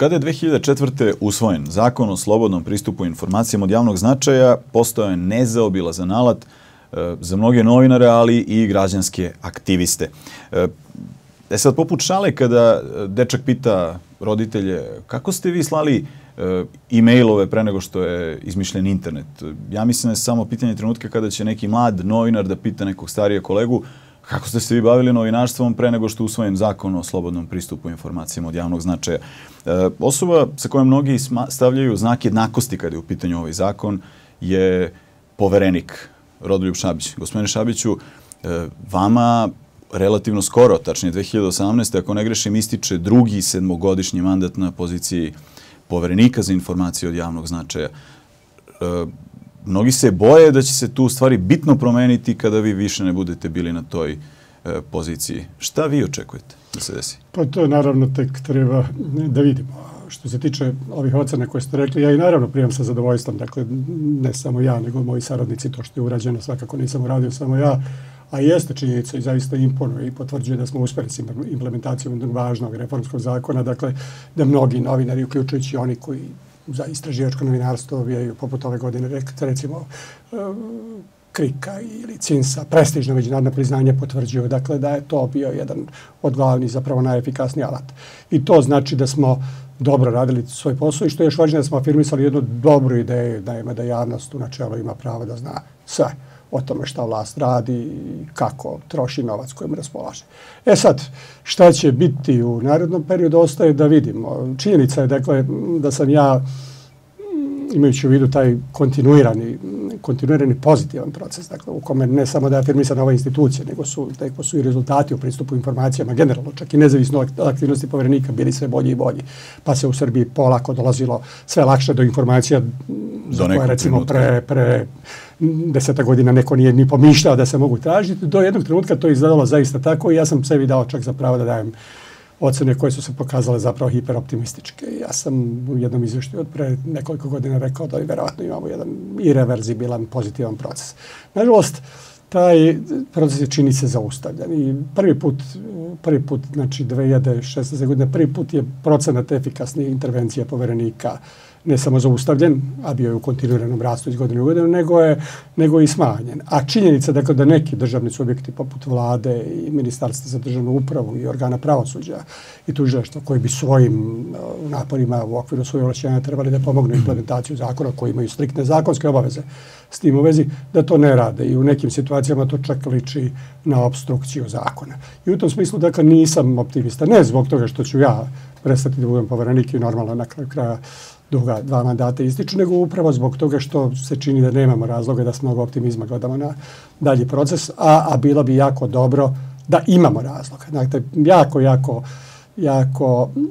Kada je 2004. usvojen zakon o slobodnom pristupu informacijama od javnog značaja, postao je nezaobilazan alat e, za mnoge novinare, ali i građanske aktiviste. E, e sad, poput šale, kada dečak pita roditelje kako ste vi slali e-mailove pre nego što je izmišljen internet. Ja mislim da je samo pitanje trenutka kada će neki mlad novinar da pita nekog starije kolegu Kako ste se vi bavili novinarstvom pre nego što usvojen zakon o slobodnom pristupu informacijama od javnog značaja? E, osoba sa kojom mnogi stavljaju znak jednakosti kada je u pitanju ovaj zakon je poverenik Rodoljub Šabić. Gospodine Šabiću, e, vama relativno skoro, tačnije 2018. ako ne grešim, ističe drugi sedmogodišnji mandat na poziciji poverenika za informacije od javnog značaja. E, mnogi se boje da će se tu stvari bitno promeniti kada vi više ne budete bili na toj e, poziciji. Šta vi očekujete da se desi? Pa to naravno tek treba da vidimo. Što se tiče ovih ocena koje ste rekli, ja i naravno primam sa zadovoljstvom, dakle ne samo ja, nego moji saradnici, to što je urađeno, svakako nisam uradio samo ja, a jeste činjenica i zaista imponuje i potvrđuje da smo uspeli s implementacijom jednog važnog reformskog zakona, dakle da mnogi novinari, uključujući oni koji za istraživačko novinarstvo vijaju poput ove godine, recimo e, Krika ili Cinsa, prestižno međunarodno priznanje potvrđuju, dakle da je to bio jedan od glavnih, zapravo najefikasniji alat. I to znači da smo dobro radili svoj posao i što je još važnije da smo afirmisali jednu dobru ideju da ima da javnost u načelu ima pravo da zna sve o tome šta vlast radi i kako troši novac kojim raspolaže. E sad, šta će biti u narodnom periodu ostaje da vidimo. Činjenica je dakle, da sam ja imajući u vidu taj kontinuirani, kontinuirani pozitivan proces, dakle, u kome ne samo da je afirmisana ova institucija, nego su, nego su i rezultati u pristupu informacijama generalno, čak i nezavisno od aktivnosti poverenika, bili sve bolji i bolji. Pa se u Srbiji polako dolazilo sve lakše do informacija za koje, recimo, pre, pre deseta godina neko nije ni pomišljao da se mogu tražiti. Do jednog trenutka to je izgledalo zaista tako i ja sam sebi dao čak za pravo da dajem ocene koje su se pokazale zapravo hiperoptimističke. Ja sam u jednom izveštaju od pre nekoliko godina rekao da verovatno imamo jedan irreverzibilan pozitivan proces. Nažalost, taj proces je čini se zaustavljan i prvi put, prvi put, znači 2016. godine, prvi put je procenat efikasnih intervencija poverenika ne samo zaustavljen, a bio je u kontinuiranom rastu iz godine u godinu, nego je, nego je i smanjen. A činjenica dakle, da neki državni subjekti poput vlade i ministarstva za državnu upravu i organa pravosuđa i tužilaštva koji bi svojim uh, naporima u okviru svoje ovlašćenja trebali da pomognu implementaciju zakona koji imaju striktne zakonske obaveze s tim u vezi, da to ne rade. I u nekim situacijama to čak liči na obstrukciju zakona. I u tom smislu, dakle, nisam optimista. Ne zbog toga što ću ja prestati da budem poverenik i normalno na kraju kraja duga dva mandata ističu, nego upravo zbog toga što se čini da nemamo razloga da s mnogo optimizma gledamo na dalji proces, a, a bilo bi jako dobro da imamo razloga. Dakle, jako, jako, jako mm,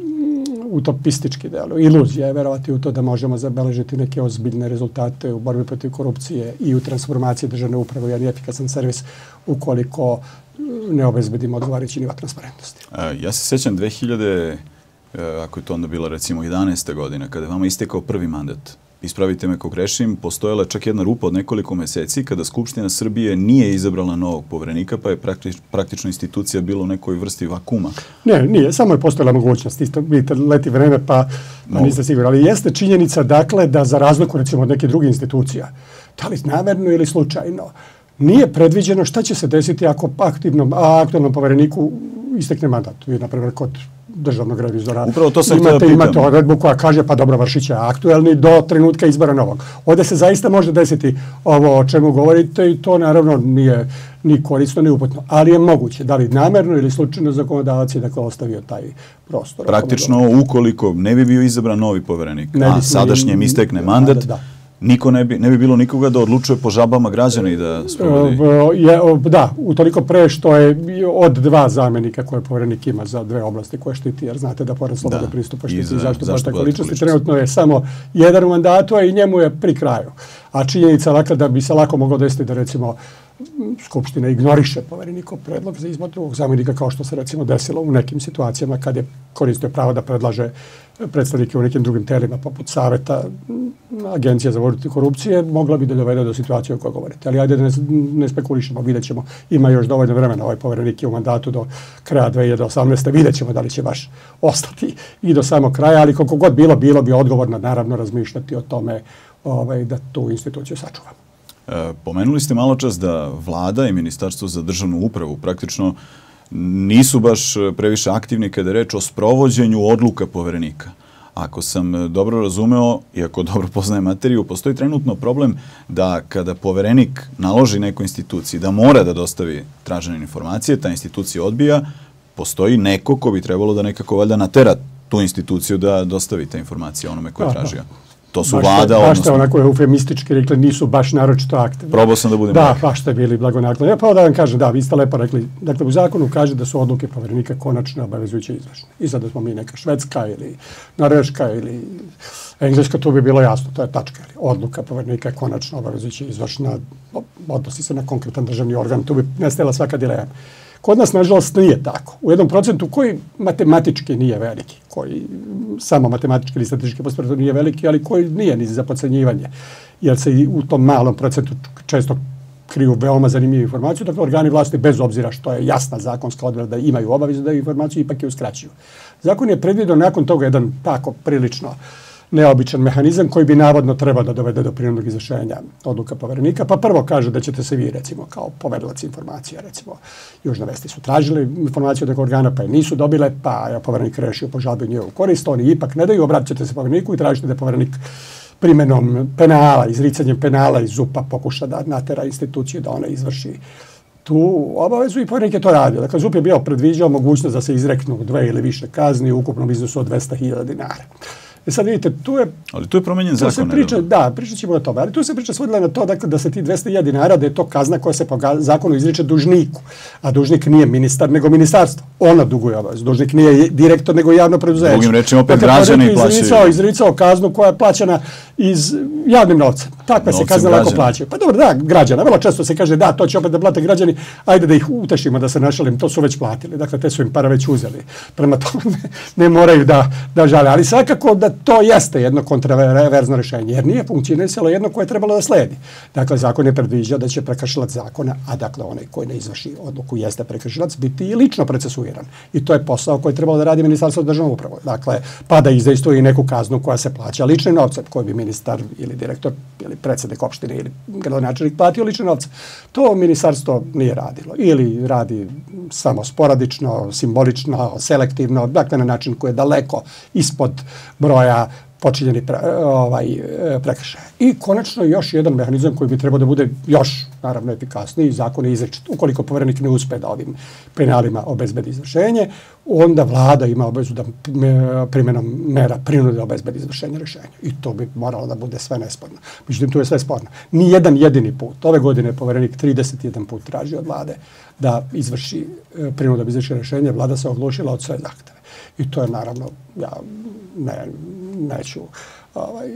utopistički delo. Iluzija je verovati u to da možemo zabeležiti neke ozbiljne rezultate u borbi protiv korupcije i u transformaciji državne uprave u jedan efikasan servis ukoliko ne obezbedimo odgovarajući nivo transparentnosti. Ja se sećam 2000 E, ako je to onda bila recimo 11. godina, kada je vama istekao prvi mandat, ispravite me ako grešim, postojala čak jedna rupa od nekoliko meseci kada Skupština Srbije nije izabrala novog povrenika, pa je praktič, praktično institucija bila u nekoj vrsti vakuma. Ne, nije, samo je postojala mogućnost. Isto, vidite, leti vreme, pa, pa niste sigurni. Ali jeste činjenica, dakle, da za razliku, recimo, od neke druge institucija, da li namerno ili slučajno, nije predviđeno šta će se desiti ako aktivnom, aktualnom povereniku istekne mandat. Je, na primjer, kod državnog revizora. Upravo to sam imate, da imate odredbu koja kaže pa dobro Vršić je aktuelni do trenutka izbora novog. Ovde se zaista može desiti ovo o čemu govorite i to naravno nije ni korisno ni uputno, ali je moguće da li namerno ili slučajno zakonodavac je dakle ostavio taj prostor. Praktično ukoliko ne bi bio izabran novi poverenik, ne a sadašnjem istekne mandat, da, da niko ne bi, ne bi bilo nikoga da odlučuje po žabama građana i da sprovodi? Je, da, utoliko pre što je od dva zamenika koje povjerenik ima za dve oblasti koje štiti, jer znate da pored slobode da. pristupa štiti za, zašto, zašto tako ličnosti. Trenutno je samo jedan u mandatu, a i njemu je pri kraju. A činjenica dakle da bi se lako moglo desiti da recimo Skupština ignoriše poverenikov predlog za izbor drugog zamjenika kao što se recimo desilo u nekim situacijama kad je koristio pravo da predlaže predstavnike u nekim drugim telima poput Saveta Agencija za borbu korupcije mogla bi da dovede do situacije o kojoj govorite. Ali ajde da ne, ne spekulišemo, vidjet ćemo. Ima još dovoljno vremena, ovaj poverenik je u mandatu do kraja 2018. Vidjet ćemo da li će baš ostati i do samog kraja, ali koliko god bilo, bilo bi odgovorno naravno razmišljati o tome ovaj, da tu instituciju sačuvamo. E, pomenuli ste malo čas da vlada i Ministarstvo za državnu upravu praktično nisu baš previše aktivni kada je reč o sprovođenju odluka poverenika. Ako sam dobro razumeo, iako dobro poznajem materiju, postoji trenutno problem da kada poverenik naloži nekoj instituciji da mora da dostavi tražene informacije, ta institucija odbija, postoji neko ko bi trebalo da nekako valjda natera tu instituciju da dostavi te informacije onome ko je tražio. To su baš vlada, baš odnosno... Baš onako eufemistički rekli, nisu baš naročito aktivni. Probao sam da budem Da, jak. baš ste bili blagonakloni. Ja pa da vam kažem, da, vi ste lepo rekli. Dakle, u zakonu kaže da su odluke poverenika konačno obavezujuće izvršne. I sad da smo mi neka Švedska ili Norveška ili Engleska, to bi bilo jasno, to je tačka. Odluka poverenika je konačno obavezujuće izvršna, odnosi se na konkretan državni organ, tu bi nestela svaka dilema. Kod nas, nažalost, nije tako. U jednom procentu koji matematički nije veliki, koji samo matematički ili statistički postavljeno nije veliki, ali koji nije ni za pocenjivanje, jer se i u tom malom procentu često kriju veoma zanimljivu informaciju, dakle organi vlasti bez obzira što je jasna zakonska odredba da imaju obavezu da informaciju ipak je uskraćuju. Zakon je predvidio nakon toga jedan tako prilično uh, neobičan mehanizam koji bi navodno trebao da dovede do prinudnog izvršenja odluka poverenika. Pa prvo kaže da ćete se vi, recimo, kao poverilac informacija, recimo, Južna Vesti su tražili informaciju od nekog organa, pa je nisu dobile, pa je poverenik rešio po žalbi njegovu korist, oni ipak ne daju, obratit ćete se povereniku i tražite da poverenik primenom penala, izricanjem penala iz ZUPA pokuša da natera instituciju da ona izvrši tu obavezu i poverenik je to radio. Dakle, ZUP je bio predviđao mogućnost da se izreknu dve ili više kazni u ukupnom iznosu od 200.000 dinara. E sad vidite, tu je... Ali tu je promenjen zakon. Se priča, da, pričat ćemo o tome. Ali tu se priča svodila na to dakle, da se ti 200.000 dinara, da je to kazna koja se po zakonu izriče dužniku. A dužnik nije ministar, nego ministarstvo. Ona duguje obavez. Dužnik nije direktor, nego javno preduzeće. Drugim rečima, opet dakle, građani plaćaju. Izricao, izricao kaznu koja je plaćana iz javnim novcem. Takva se kazna lako plaćaju. Pa dobro, da, građana. Vrlo često se kaže da, to će opet da plate građani. Ajde da ih utešimo, da se našalim. To su već platili. Dakle, te su im para već uzeli. Prema tome ne, ne moraju da, da žale. Ali svakako da to jeste jedno kontraverzno rešenje, jer nije funkcionisalo jedno koje je trebalo da sledi. Dakle, zakon je predviđao da će prekršilac zakona, a dakle onaj koji ne izvrši odluku jeste prekršilac, biti i lično procesuiran. I to je posao koji je trebalo da radi Ministarstvo državnog upravo. Dakle, pa da izdejstuje i neku kaznu koja se plaća ličnim novcem, koji bi ministar ili direktor ili predsednik opštine ili gradonačelnik platio ličnim novcem. To ministarstvo nije radilo. Ili radi samo sporadično, simbolično, selektivno, dakle na način koji je daleko ispod broja 玩呀 počinjeni pre, ovaj, prekršaj. I konačno još jedan mehanizam koji bi trebao da bude još, naravno, efikasniji, zakon je izrečit. Ukoliko poverenik ne uspe da ovim penalima obezbedi izvršenje, onda vlada ima obavezu da primjenom mera prinude obezbedi izvršenje rešenja. I to bi moralo da bude sve nesporno. Međutim, tu je sve sporno. Ni jedan jedini put. Ove godine je poverenik 31 put tražio od vlade da izvrši e, prinudu da izvrši rešenje. Vlada se oglušila od sve zahteve. I to je naravno, ja ne, neću, ovaj,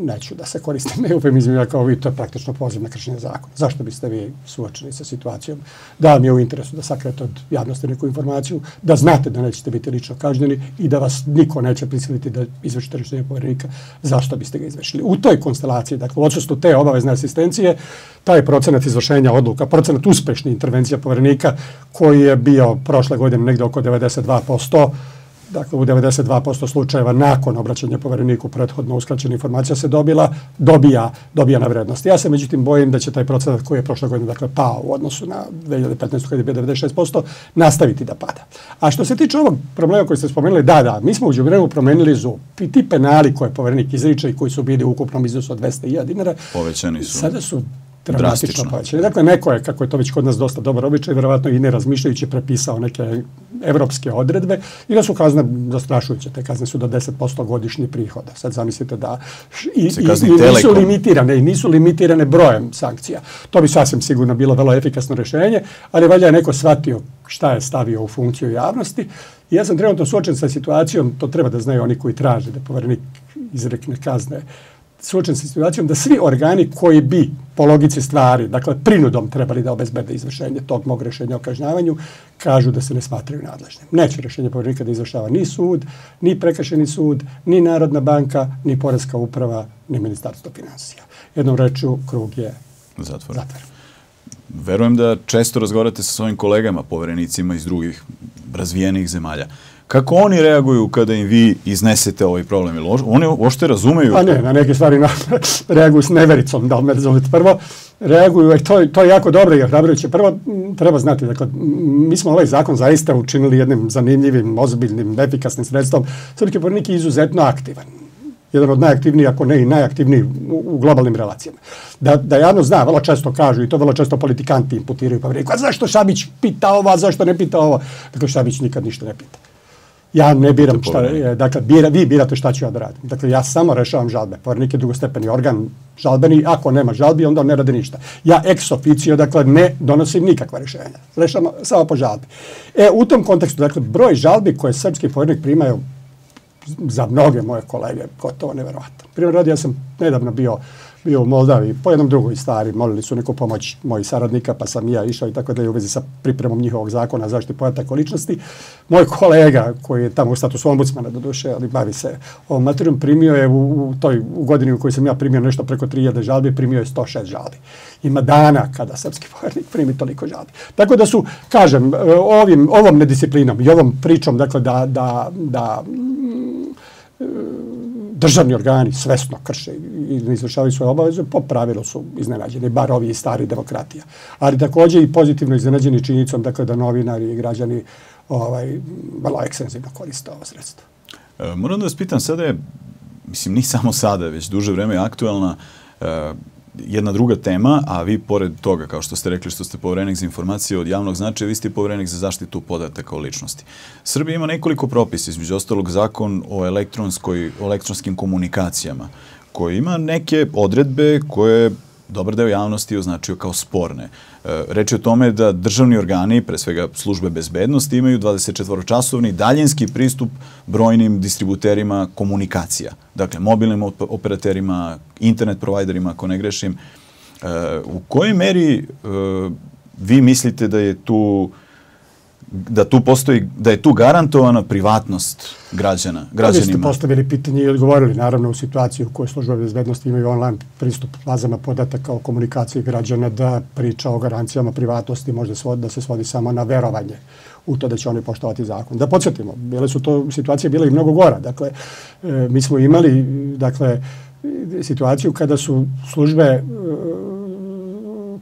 neću da se koristim eufemizmima kao vi, to je praktično poziv na kršenje zakona. Zašto biste vi suočeni sa situacijom da vam je u interesu da sakrete od javnosti neku informaciju, da znate da nećete biti lično kažnjeni i da vas niko neće prisiliti da izvršite rešenje poverenika, zašto biste ga izvršili? U toj konstelaciji, dakle, u odsustu te obavezne asistencije, taj procenat izvršenja odluka, procenat uspešne intervencija poverenika, koji je bio prošle godine negde oko 92%, dakle u 92% slučajeva nakon obraćanja povereniku prethodno uskraćena informacija se dobila, dobija, dobija na vrednosti. Ja se međutim bojim da će taj procenat koji je prošle godine dakle, pao u odnosu na 2015. kada je bio 96%, nastaviti da pada. A što se tiče ovog problema koji ste spomenuli, da, da, mi smo u Đugrenu promenili ZUP i ti penali koje poverenik izriče i koji su bili u ukupnom iznosu od 200.000 dinara, povećani su. Sada su dramatično povećanje. Dakle, neko je, kako je to već kod nas dosta dobar običaj, verovatno i ne razmišljajući prepisao neke evropske odredbe i da su kazne zastrašujuće. Te kazne su do 10% godišnje prihoda. Sad zamislite da i, i, i nisu limitirane i nisu limitirane brojem sankcija. To bi sasvim sigurno bilo vrlo efikasno rešenje, ali valja je neko shvatio šta je stavio u funkciju javnosti. I ja sam trenutno suočen sa situacijom, to treba da znaju oni koji traže da poverenik izrekne kazne suočen sa situacijom da svi organi koji bi po logici stvari, dakle prinudom trebali da obezbede izvršenje tog mog rešenja o kažnjavanju, kažu da se ne smatraju nadležnim. Neće rešenje povjerenika da izvršava ni sud, ni prekašeni sud, ni Narodna banka, ni Poreska uprava, ni Ministarstvo financija. Jednom reču, krug je zatvoren. zatvoren. Verujem da često razgovarate sa svojim kolegama, poverenicima iz drugih razvijenih zemalja. Kako oni reaguju kada im vi iznesete ovaj problem? Ili oni ošte razumeju? Pa ne, na neke stvari na, reaguju s nevericom, da me razumete. Prvo, reaguju, to, to je jako dobro i ohrabrujuće. Prvo, treba znati, dakle, mi smo ovaj zakon zaista učinili jednim zanimljivim, ozbiljnim, efikasnim sredstvom. Srpski pornik je izuzetno aktivan jedan od najaktivnijih, ako ne i najaktivniji u, u globalnim relacijama. Da, da javno zna, vrlo često kažu i to vrlo često politikanti imputiraju, pa rekao, zašto Šabić pita ova, zašto ne pita ovo? Dakle, Šabić nikad ništa ne pita. Ja ne biram šta, dakle, bira, vi birate šta ću ja da radim. Dakle, ja samo rešavam žalbe. Povernik je drugostepeni organ žalbeni, ako nema žalbi, onda on ne radi ništa. Ja ex officio, dakle, ne donosim nikakva rešenja. Rešavam samo po žalbi. E, u tom kontekstu, dakle, broj žalbi koje srpski povernik primaju za mnoge moje kolege, gotovo neverovatno. Primjer radi, ja sam nedavno bio bio u Moldavi, po jednom drugoj stvari, molili su neku pomoć mojih saradnika, pa sam ja išao i tako da je u vezi sa pripremom njihovog zakona zaštite podataka o ličnosti. Moj kolega, koji je tamo u statusu ombudsmana do duše, ali bavi se ovom materijom, primio je u, u toj u godini u kojoj sam ja primio nešto preko 3000 žalbi, primio je 106 žalbi. Ima dana kada srpski povernik primi toliko žalbi. Tako da su, kažem, ovim, ovom nedisciplinom i ovom pričom, dakle, da, da, da državni organi svesno krše i ne izvršavaju svoje obaveze, po pravilu su iznenađeni, bar ovi stari demokratija. Ali takođe i pozitivno iznenađeni činjenicom dakle, da novinari i građani ovaj, vrlo ekstenzivno koriste ovo sredstvo. E, moram da vas pitam, sada je, mislim, ni samo sada, već duže vreme je aktuelna e, jedna druga tema, a vi pored toga, kao što ste rekli što ste poverenik za informacije od javnog značaja, vi ste poverenik za zaštitu podataka o ličnosti. Srbija ima nekoliko propisa, između ostalog zakon o elektronskoj, o elektronskim komunikacijama, koji ima neke odredbe koje dobar deo javnosti označio kao sporne. E, reč je o tome da državni organi, pre svega službe bezbednosti, imaju 24-časovni daljinski pristup brojnim distributerima komunikacija. Dakle, mobilnim operaterima, internet providerima, ako ne grešim. E, u kojoj meri e, vi mislite da je tu da tu postoji, da je tu garantovana privatnost građana, građanima. Vi ste postavili pitanje i odgovorili, naravno, u situaciji u kojoj službe bezbednosti imaju online pristup bazama podataka o komunikaciji građana, da priča o garancijama privatnosti može da se svodi samo na verovanje u to da će oni poštovati zakon. Da podsjetimo, bile su to situacije bile i mnogo gora. Dakle, e, mi smo imali, dakle, situaciju kada su službe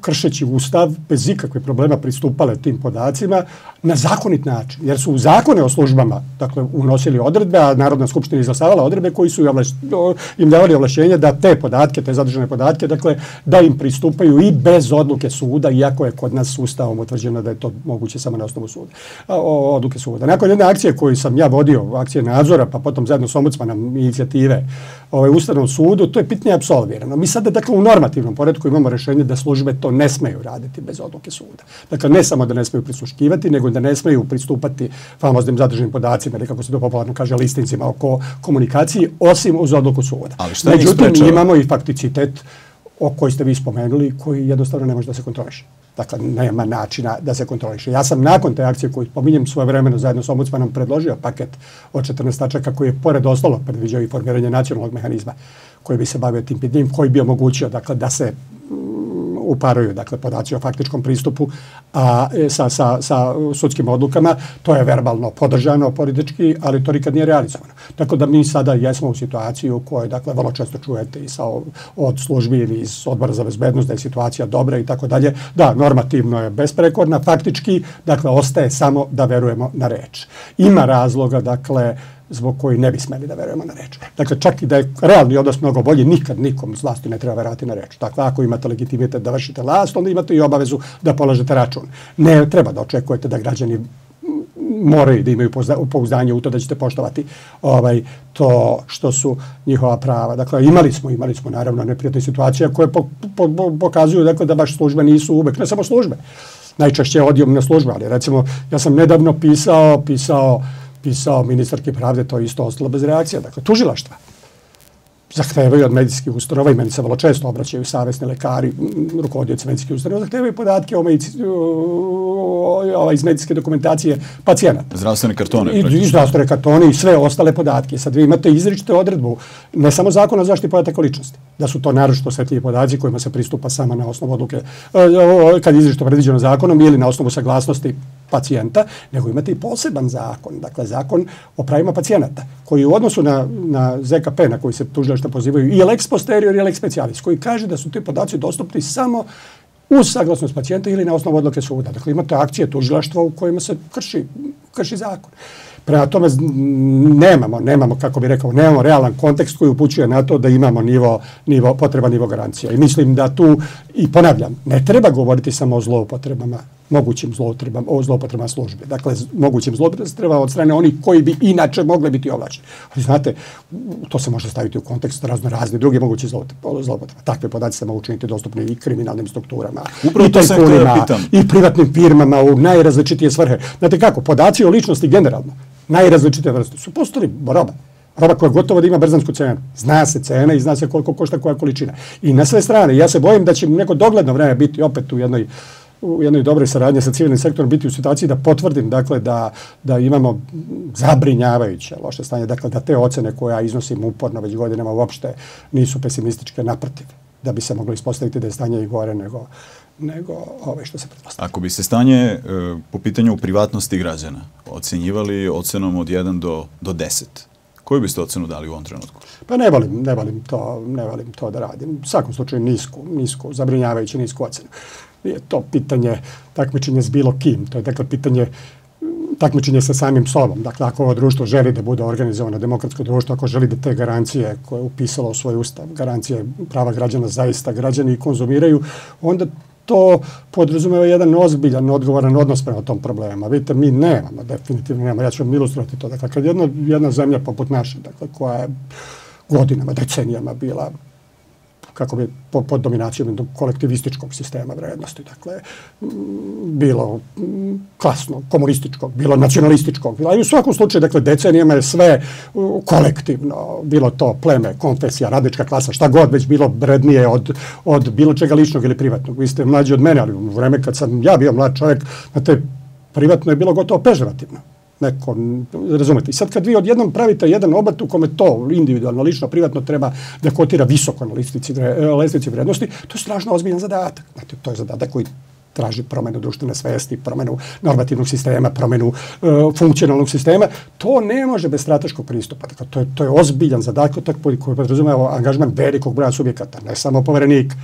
kršeći ustav, bez ikakve problema pristupale tim podacima na zakonit način. Jer su u zakone o službama dakle, unosili odredbe, a Narodna skupština izglasavala odredbe koji su im davali ovlašćenje da te podatke, te zadržane podatke, dakle, da im pristupaju i bez odluke suda, iako je kod nas ustavom utvrđeno da je to moguće samo na osnovu suda, o, odluke suda. Nakon jedne akcije koju sam ja vodio, akcije nadzora, pa potom zajedno s ombudsmanom inicijative ovaj, Ustavnom sudu, to je pitanje apsolvirano. Mi sada, dakle, u normativnom poredku imamo rešenje da službe to ne smeju raditi bez odluke suda. Dakle, ne samo da ne smeju prisluškivati, nego da ne smeju pristupati famoznim zadržanim podacima, ili kako se to popularno kaže, listincima oko komunikacije, osim uz odluku suda. Ali šta Međutim, imamo i fakticitet o koji ste vi spomenuli, koji jednostavno ne može da se kontroliše. Dakle, nema načina da se kontroliše. Ja sam nakon te akcije koju pominjem svoje vremeno zajedno s ombudsmanom predložio paket od 14 tačaka koji je pored ostalog predviđao i formiranje nacionalnog mehanizma koji bi se bavio tim pitanjem, koji bi omogućio dakle, da se uparuju dakle, podaci o faktičkom pristupu a, e, sa, sa, sa sudskim odlukama. To je verbalno podržano politički, ali to nikad nije realizovano. Tako da mi sada jesmo u situaciji u kojoj, dakle, vrlo često čujete i sa, od službi ili iz odbora za bezbednost da je situacija dobra i tako dalje. Da, normativno je besprekorna, faktički, dakle, ostaje samo da verujemo na reč. Ima razloga, dakle, zbog koji ne bi smeli da verujemo na reč. Dakle, čak i da je realni odnos mnogo bolji, nikad nikom z vlasti ne treba verovati na reč. Dakle, ako imate legitimitet da vršite vlast, onda imate i obavezu da polažete račun. Ne treba da očekujete da građani moraju da imaju pouzdanje u to da ćete poštovati ovaj to što su njihova prava. Dakle, imali smo, imali smo naravno neprijatne situacije koje po, po, po, pokazuju dakle, da baš službe nisu uvek, ne samo službe, najčešće odijom službe, ali recimo ja sam nedavno pisao, pisao pisao ministarke pravde, to je isto ostalo bez reakcija. Dakle, tužilaštva. zahtevaju od medicinskih ustanova i meni se vrlo često obraćaju savjesni lekari, rukovodioci medicinskih ustanova, zahtevaju podatke o medici, o, o, iz medicinske dokumentacije pacijenata. Zdravstvene kartone. I, I zdravstvene kartone i sve ostale podatke. Sad vi imate izričite odredbu, ne samo zakon o zaštiti podataka ličnosti, da su to naročito osjetljivi podaci kojima se pristupa samo na osnovu odluke, e, kad je izričito predviđeno zakonom ili na osnovu saglasnosti pacijenta, nego imate i poseban zakon, dakle zakon o pravima pacijenata, koji u odnosu na, na ZKP na koji se tužilaštva pozivaju i lex posterior i lex specialis, koji kaže da su ti podaci dostupni samo uz saglasnost pacijenta ili na osnovu odluke suda. Dakle, imate akcije tužilaštva u kojima se krši, krši zakon. Prema tome nemamo, nemamo, kako bi rekao, nemamo realan kontekst koji upućuje na to da imamo nivo, nivo, potreba nivo garancija. I mislim da tu, i ponavljam, ne treba govoriti samo o zloupotrebama mogućim zloupotrebama, o zloupotrebama službe. Dakle, mogućim zloupotrebama od strane onih koji bi inače mogli biti ovlačeni. Ali znate, to se može staviti u kontekst razno razne druge moguće zloupotrebe. Takve podaci se mogu učiniti dostupne i kriminalnim strukturama, Upravo i tajkunima, i privatnim firmama u najrazličitije svrhe. Znate kako, podaci o ličnosti generalno, najrazličitije vrste, su postali roba roba koja gotovo da ima brzansku cenu. Zna se cena i zna se koliko košta koja količina. I na sve strane, ja se bojim da će neko dogledno vreme biti opet u jednoj u jednoj dobroj saradnji sa civilnim sektorom biti u situaciji da potvrdim dakle da, da imamo zabrinjavajuće loše stanje, dakle da te ocene koje ja iznosim uporno već godinama uopšte nisu pesimističke naprotiv, da bi se moglo ispostaviti da je stanje i gore nego, nego ove što se pretpostavlja. Ako bi se stanje e, po pitanju privatnosti građana ocenjivali ocenom od 1 do, do 10, koju biste ocenu dali u ovom trenutku? Pa ne volim, ne volim to, ne volim to da radim. U svakom slučaju nisku, nisku, zabrinjavajući nisku ocenu je to pitanje takmičenja s bilo kim. To je dakle pitanje takmičenje sa samim sobom. Dakle, ako ovo društvo želi da bude organizovano demokratsko društvo, ako želi da te garancije koje je upisalo u svoj ustav, garancije prava građana zaista građani konzumiraju, onda to podrazumeva jedan ozbiljan, odgovoran odnos prema tom problema. Vidite, mi nemamo, definitivno nemamo. Ja ću vam ilustrovati to. Dakle, kad jedna, jedna zemlja poput naše, dakle, koja je godinama, decenijama bila kako bi pod, pod dominacijom kolektivističkog sistema vrednosti. Dakle, bilo klasno, komunističkog, bilo nacionalističkog. Ali u svakom slučaju, dakle, decenijama je sve kolektivno. Bilo to pleme, konfesija, radnička klasa, šta god već bilo vrednije od, od bilo čega ličnog ili privatnog. Vi ste mlađi od mene, ali u vreme kad sam ja bio mlad čovjek, znate, privatno je bilo gotovo pežerativno neko, razumete. I sad kad vi odjednom pravite jedan obrt u kome to individualno, lično, privatno treba da kotira visoko na listici, listici vrednosti, to je strašno ozbiljan zadatak. Znate, to je zadatak koji traži promenu društvene svesti, promenu normativnog sistema, promenu uh, funkcionalnog sistema. To ne može bez strateškog pristupa. Dakle, to, je, to je ozbiljan zadatak koji podrazumeva angažman velikog broja subjekata, ne samo poverenika.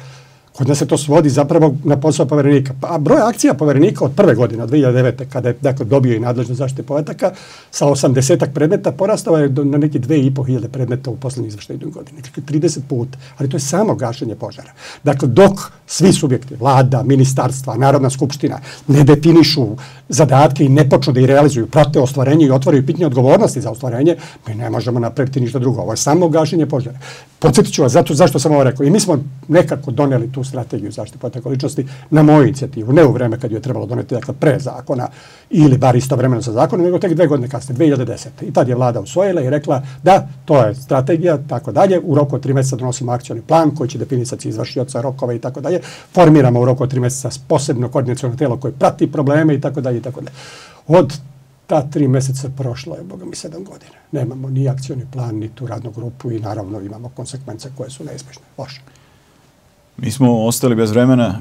Kod nas se to svodi zapravo na posao poverenika. Pa, broj akcija poverenika od prve godine, od 2009. kada je dakle, dobio i nadležno zaštite podataka, sa 80 predmeta porastao je na neki 2.500 predmeta u poslednjih izvrštenju godine. Dakle, 30 puta. Ali to je samo gašenje požara. Dakle, dok svi subjekti, vlada, ministarstva, Narodna skupština, ne definišu zadatke i ne počnu da ih realizuju, prate ostvarenje i otvaraju pitanje odgovornosti za ostvarenje, mi ne možemo napraviti ništa drugo. Ovo je samo gašenje požara. Podsjetit ću vas, zato, zašto sam ovo rekao. I mi smo nekako doneli tu strategiju zaštite podataka ličnosti na moju inicijativu, ne u vreme kad ju je trebalo doneti, dakle, pre zakona ili bar isto vremeno sa zakonom, nego tek dve godine kasne, 2010. I tad je vlada usvojila i rekla da, to je strategija, tako dalje, u roku od tri meseca donosimo akcioni plan koji će definisati izvršioca rokova i tako dalje, formiramo u roku od tri meseca posebno koordinacijalno telo koje prati probleme i tako dalje i tako dalje. Od ta tri meseca prošlo je, boga mi, sedam godina. Nemamo ni akcioni plan, ni tu radnu grupu i naravno imamo konsekvence koje su neizbežne. Loše. Mi smo ostali bez vremena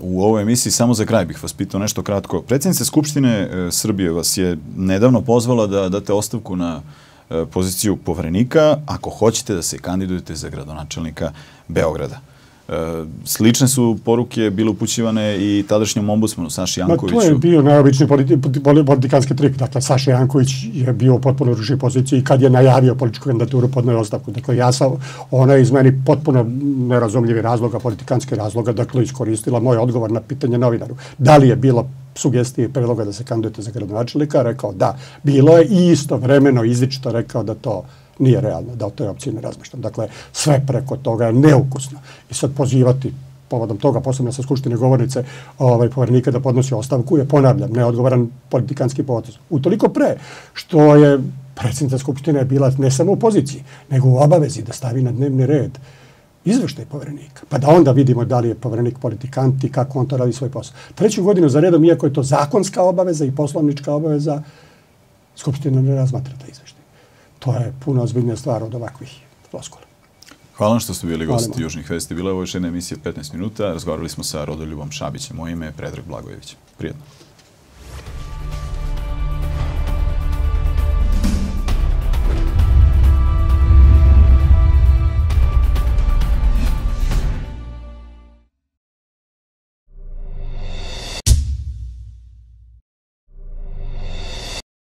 u ovoj emisiji. Samo za kraj bih vas pitao nešto kratko. Predsjednica Skupštine e, Srbije vas je nedavno pozvala da date ostavku na e, poziciju povrenika ako hoćete da se kandidujete za gradonačelnika Beograda. E, slične su poruke bile upućivane i tadašnjem ombudsmanu Saši Jankoviću. Ma to je bio najobičniji politi, politikanski trik. Dakle, Saša Janković je bio u potpuno ružnoj poziciji i kad je najavio političku kandidaturu podnoje ostavku. Dakle, ja sam, ona je iz meni potpuno nerazumljivi razloga, politikanske razloga, dakle, iskoristila moj odgovor na pitanje novinaru. Da li je bilo sugestije i predloga da se kandidujete za gradonačelnika, rekao da, bilo je i isto vremeno izričito rekao da to nije realno da o toj opciji ne razmišljam. Dakle, sve preko toga je neukusno. I sad pozivati povodom toga, posebno sa Skupštine govornice, ovaj, povernika da podnosi ostavku, je, ponavljam, neodgovoran politikanski potez. Utoliko pre, što je predsjednica Skupštine bila ne samo u poziciji, nego u obavezi da stavi na dnevni red izveštaj poverenika. Pa da onda vidimo da li je poverenik politikant i kako on to radi svoj posao. Treću godinu za redom, iako je to zakonska obaveza i poslovnička obaveza, Skupština ne razmatra taj izveštaj. To je puno ozbiljnija stvar od ovakvih floskula. Hvala vam što ste bili gosti Južnih vesti. Bila je ovo još jedna emisija 15 minuta. Razgovarali smo sa Rodoljubom Šabićem. Moje ime je Predrag Blagojević. Prijetno.